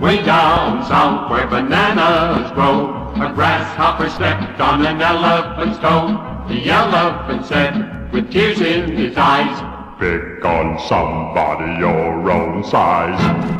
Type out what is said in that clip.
Way down south where bananas grow, a grasshopper stepped on an elephant's toe. The elephant said, with tears in his eyes, Pick on somebody your own size.